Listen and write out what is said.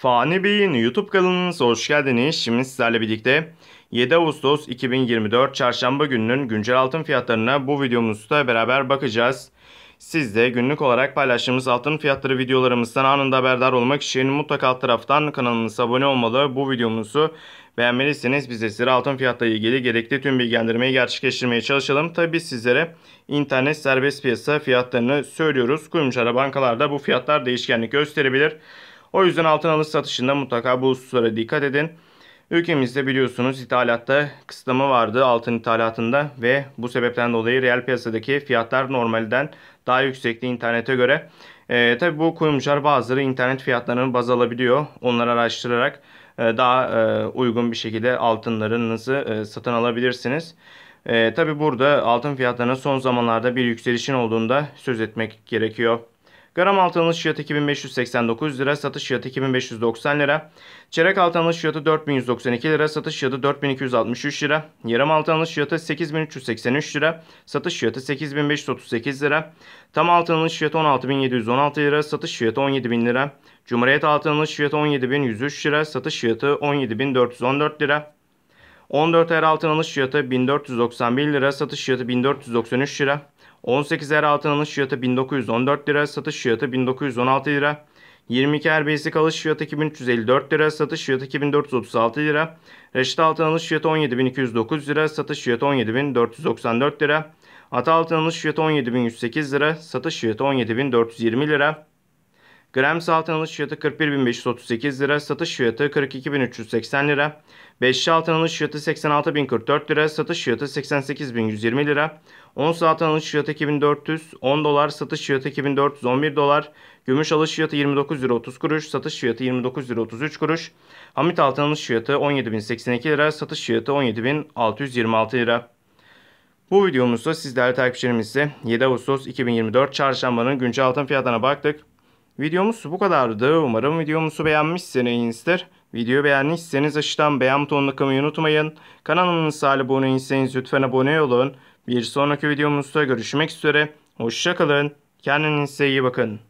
Fani Bey'in YouTube kanalınıza hoş geldiniz. Şimdi sizlerle birlikte 7 Ağustos 2024 Çarşamba gününün güncel altın fiyatlarına bu videomuzda beraber bakacağız. Siz de günlük olarak paylaştığımız altın fiyatları videolarımızdan anında haberdar olmak için mutlaka alt taraftan kanalımıza abone olmalı. Bu videomuzu beğenmelisiniz. Biz de sizlere altın fiyatları ilgili gerekli tüm bilgilendirmeyi gerçekleştirmeye çalışalım. Tabi sizlere internet serbest piyasa fiyatlarını söylüyoruz. Kuyumculara bankalarda bu fiyatlar değişkenlik gösterebilir. O yüzden altın alış satışında mutlaka bu hususlara dikkat edin. Ülkemizde biliyorsunuz ithalatta kısıtlama vardı altın ithalatında ve bu sebepten dolayı reel piyasadaki fiyatlar normalden daha yüksekti internete göre. E, Tabi bu kuyumcular bazıları internet fiyatlarını baz alabiliyor. Onları araştırarak e, daha e, uygun bir şekilde altınlarınızı e, satın alabilirsiniz. E, Tabi burada altın fiyatlarının son zamanlarda bir yükselişin olduğunda söz etmek gerekiyor. Gram altın alış fiyatı 2589 lira, satış fiyatı 2590 lira. Çeyrek altın alış fiyatı 4192 lira, satış fiyatı 4263 lira. Yarım altın alış fiyatı 8383 lira, satış fiyatı 8538 lira. Tam altın alış fiyatı 16716 lira, satış fiyatı 17000 lira. Cumhuriyet altın alış fiyatı 17103 lira, satış fiyatı 17414 lira. 14 er altın alış fiyatı 1491 lira, satış fiyatı 1493 lira. 18 er altın alış fiyatı 1914 lira, satış fiyatı 1916 lira. 22 er basic alış fiyatı 2354 lira, satış fiyatı 2436 lira. Reşit altın alış fiyatı 17209 lira, satış fiyatı 17494 lira. Ata altın alış fiyatı 17108 lira, satış fiyatı 17420 lira. Grams altın alış fiyatı 41.538 lira, satış fiyatı 42.380 lira. Beşli altın alış fiyatı 86.044 lira, satış fiyatı 88.120 lira. Ons altın alış fiyatı 2410 dolar, satış fiyatı 2411 dolar. Gümüş alış fiyatı 29 lira 30 kuruş, satış fiyatı 29 lira 33 kuruş. Hamit altın alış fiyatı 17.082 lira, satış fiyatı 17.626 lira. Bu videomuzda sizlerle takipçilerimizle 7 Ağustos 2024 çarşambanın güncel altın fiyatlarına baktık. Videomuz bu kadardı. Umarım videomuzu beğenmişsinizdir. Videoyu beğenmişseniz aşağıdan beğen butonuna tıklamayı unutmayın. Kanalımıza abone değilseniz lütfen abone olun. Bir sonraki videomuzda görüşmek üzere. Hoşçakalın. Kendinize iyi bakın.